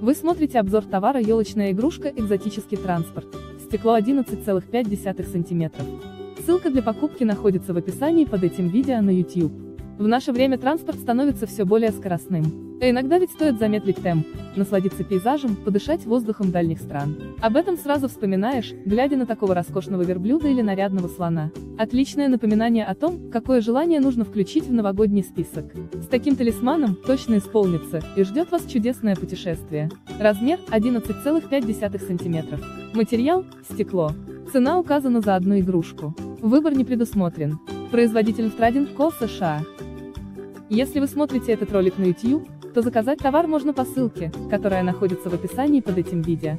Вы смотрите обзор товара елочная игрушка экзотический транспорт. Стекло 11,5 см. Ссылка для покупки находится в описании под этим видео на YouTube. В наше время транспорт становится все более скоростным. А иногда ведь стоит замедлить темп, насладиться пейзажем, подышать воздухом дальних стран. Об этом сразу вспоминаешь, глядя на такого роскошного верблюда или нарядного слона. Отличное напоминание о том, какое желание нужно включить в новогодний список. С таким талисманом точно исполнится, и ждет вас чудесное путешествие. Размер 11,5 см. Материал – стекло. Цена указана за одну игрушку. Выбор не предусмотрен. Производитель Trading Co. США. Если вы смотрите этот ролик на YouTube, то заказать товар можно по ссылке, которая находится в описании под этим видео.